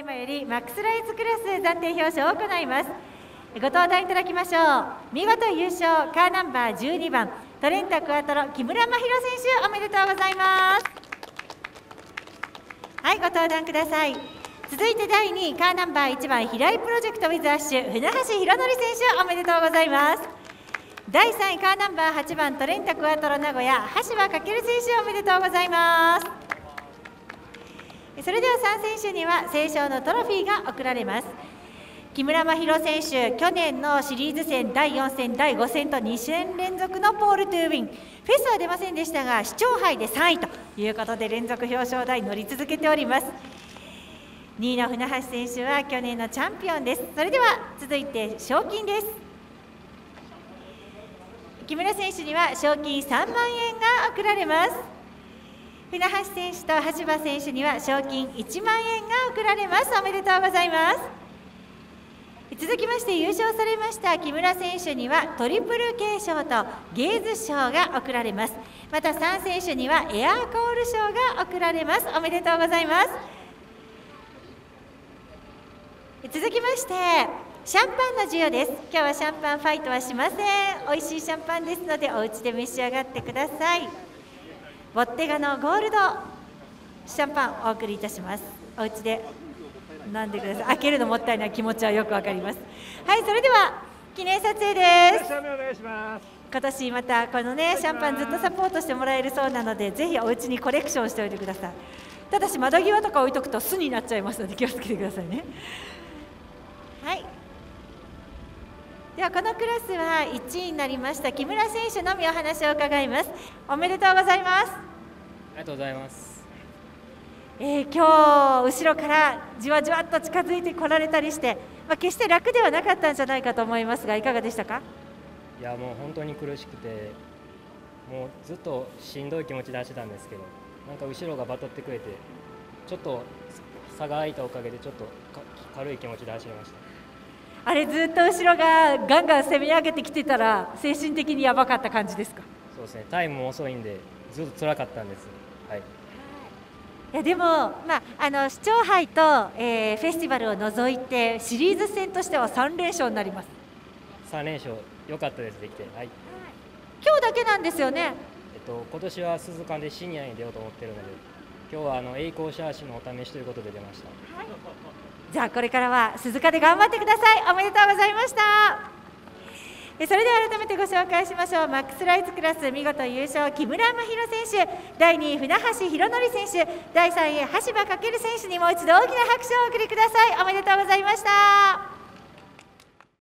大麻よりマックスライズクラス暫定表彰を行います。ご登壇いただきましょう。見事優勝カーナンバー12番トレンタクアトロ木村真宏選手おめでとうございます。はいご登壇ください。続いて第2位カーナンバー1番平井プロジェクトウィズアッシュ船橋宏則選手おめでとうございます。第3位カーナンバー8番トレンタクアトロ名古屋橋場翔選手おめでとうございます。それでは3選手には青賞のトロフィーが贈られます木村真宏選手、去年のシリーズ戦第4戦、第5戦と2戦連続のポール・トゥーウィン、フェスは出ませんでしたが、市長杯で3位ということで、連続表彰台乗り続けております。2位の船橋選手は去年のチャンピオンです。それでは続いて賞金です。木村選手には賞金3万円が贈られます。船橋選手と橋場選手には賞金1万円が贈られます。おめでとうございます。続きまして優勝されました木村選手にはトリプル K 賞とゲーズ賞が贈られます。また3選手にはエアーコール賞が贈られます。おめでとうございます。続きましてシャンパンの授与です。今日はシャンパンファイトはしません。美味しいシャンパンですのでお家で召し上がってください。ボッテガのゴールド。シャンパンお送りいたします。お家で飲んでください。開けるのもったいない気持ちはよくわかります。はいそれでは記念撮影です。お願いします。今年またこのねシャンパンずっとサポートしてもらえるそうなのでぜひお家にコレクションしておいてください。ただし窓際とか置いとくと巣になっちゃいますので気をつけてくださいね。はい。ではこのクラスは1位になりました木村選手のみお話を伺います。おめでとうございますがとうございます。えー、今日後ろからじわじわっと近づいてこられたりして、まあ、決して楽ではなかったんじゃないかと思いますがいかがでしたか？いやもう本当に苦しくてもうずっとしんどい気持ちで走ったんですけどなんか後ろがバトってくれてちょっと差が空いたおかげでちょっと軽い気持ちで走りました。あれずっと後ろがガンガン攻め上げてきてたら精神的にやばかった感じですか？そうですねタイムも遅いんでずっと辛かったんですはい。い。やでも、まあ、あの市長杯と、えー、フェスティバルを除いてシリーズ戦としては3連勝になります。3連勝良かったですできて、はい、今日だけなんですよね、えっと、今年は鈴鹿でシニアに出ようと思ってるので今日はあの栄光シャーシのお試しということで出ました、はい、じゃあこれからは鈴鹿で頑張ってください。おめでとうございましたそれでは改めてご紹介しましょう。マックスライズクラス見事優勝木村真宏選手。第2位船橋宏典選手。第3位橋場翔選手にもう一度大きな拍手をお送りください。おめでとうございました。